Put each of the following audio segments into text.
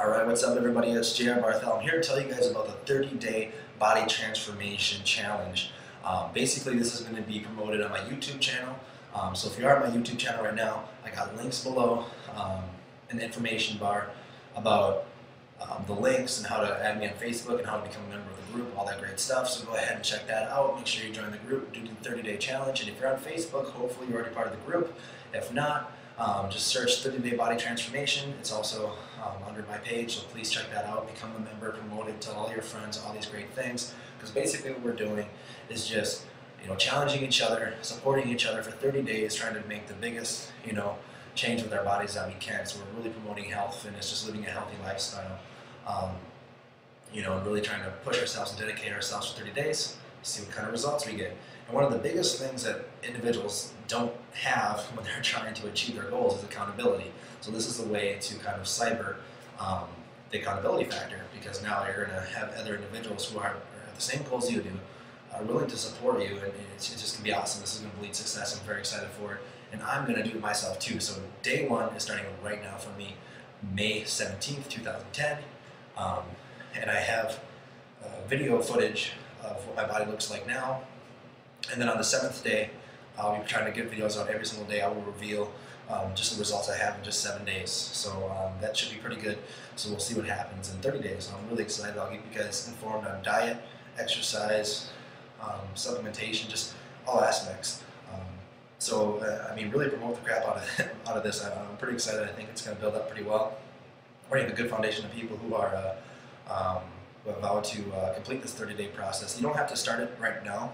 All right, what's up, everybody? It's JR Barthel. I'm here to tell you guys about the 30-day body transformation challenge. Um, basically, this is going to be promoted on my YouTube channel. Um, so if you are on my YouTube channel right now, I got links below, um, an information bar about um, the links and how to add me on Facebook and how to become a member of the group, all that great stuff. So go ahead and check that out. Make sure you join the group, do the 30-day challenge. And if you're on Facebook, hopefully you're already part of the group. If not, um, just search 30 Day Body Transformation. It's also um, under my page, so please check that out. Become a member, promote it, tell all your friends all these great things. Because basically, what we're doing is just you know challenging each other, supporting each other for 30 days, trying to make the biggest you know change with our bodies that we can. So we're really promoting health, and it's just living a healthy lifestyle. Um, you know, and really trying to push ourselves and dedicate ourselves for 30 days, see what kind of results we get. And one of the biggest things that individuals don't have when they're trying to achieve their goals is accountability. So this is a way to kind of cyber um, the accountability factor because now you're going to have other individuals who are, have the same goals you do, are willing to support you, and it's, it's just going to be awesome. This is going to lead success. I'm very excited for it. And I'm going to do it myself too. So day one is starting right now for me, May 17th, 2010. Um, and I have uh, video footage my body looks like now, and then on the seventh day, I'll be trying to get videos out every single day. I will reveal um, just the results I have in just seven days. So um, that should be pretty good. So we'll see what happens in 30 days. I'm really excited. I'll keep you guys informed on diet, exercise, um, supplementation, just all aspects. Um, so uh, I mean, really promote the crap out of out of this. I'm pretty excited. I think it's going to build up pretty well. We're have a good foundation of people who are. Uh, who to uh, complete this 30-day process. You don't have to start it right now.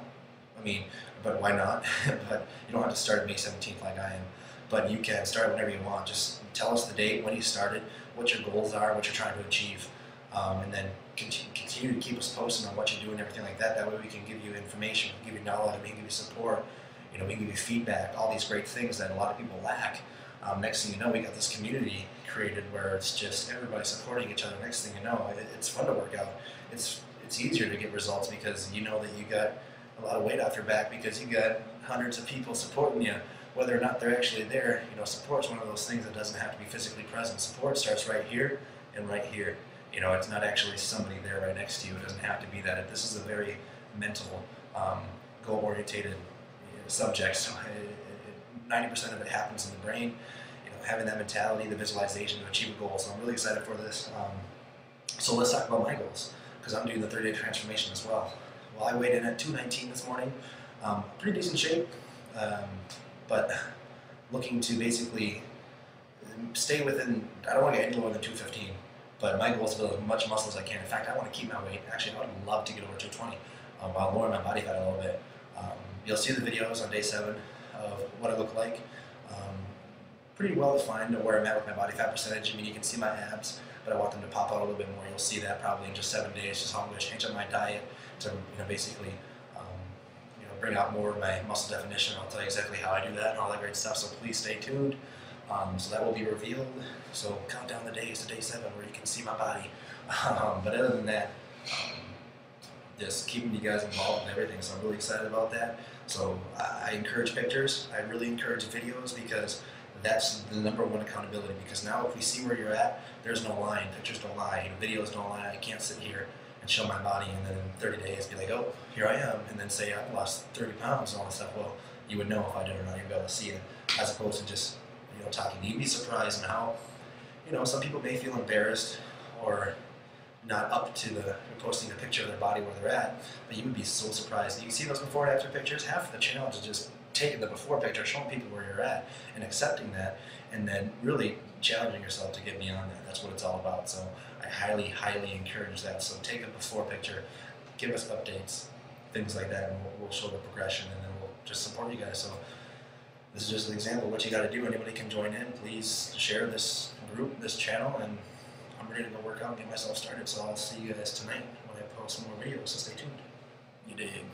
I mean, but why not? but you don't have to start May 17th like I am. But you can start whenever you want. Just tell us the date, when you started, what your goals are, what you're trying to achieve, um, and then continue, continue, to keep us posted on what you do and everything like that. That way we can give you information, give you knowledge, we can give you support, you know, we can give you feedback, all these great things that a lot of people lack. Um, next thing you know, we got this community created where it's just everybody supporting each other. Next thing you know, it, it's fun to work out. It's it's easier to get results because you know that you got a lot of weight off your back because you got hundreds of people supporting you. Whether or not they're actually there, you know, support's one of those things that doesn't have to be physically present. Support starts right here and right here. You know, it's not actually somebody there right next to you. It doesn't have to be that. This is a very mental, um, goal-orientated subject. So 90% of it happens in the brain. You know, having that mentality, the visualization to achieve a goal. So I'm really excited for this. Um, so let's talk about my goals because I'm doing the 30-day transformation as well. Well, I weighed in at 219 this morning. Um, pretty decent shape, um, but looking to basically stay within, I don't want to get any lower than 215, but my goal is to build as much muscle as I can. In fact, I want to keep my weight. Actually, I would love to get over 220 um, while lowering my body fat a little bit. Um, you'll see the videos on day seven of what I look like. Um, pretty well defined where I'm at with my body fat percentage. I mean, you can see my abs, but I want them to pop out a little bit more. You'll see that probably in just seven days, just how I'm going to change up my diet to, you know, basically, um, you know, bring out more of my muscle definition. I'll tell you exactly how I do that and all that great stuff. So please stay tuned. Um, so that will be revealed. So count down the days to day seven where you can see my body. Um, but other than that, um, just keeping you guys involved in everything. So I'm really excited about that. So I encourage pictures. I really encourage videos because that's the number one accountability. Because now if we see where you're at, there's no lying. Pictures don't lie. Videos don't lie. I can't sit here and show my body and then in 30 days be like, oh, here I am, and then say I've lost 30 pounds and all this stuff. Well, you would know if I did or not. You'd be able to see it, as opposed to just you know talking. You'd be surprised in how you know some people may feel embarrassed or not up to the posting a picture of their body where they're at, but you would be so surprised. You see those before and after pictures. Half the challenge is just taking the before picture, showing people where you're at, and accepting that, and then really challenging yourself to get beyond that. That's what it's all about. So I highly, highly encourage that. So take a before picture, give us updates, things like that, and we'll, we'll show the progression, and then we'll just support you guys. So this is just an example of what you got to do. Anybody can join in. Please share this group, this channel, and I'm ready to go work out and get myself started. So I'll see you guys tonight when I post more videos. So stay tuned. You dig.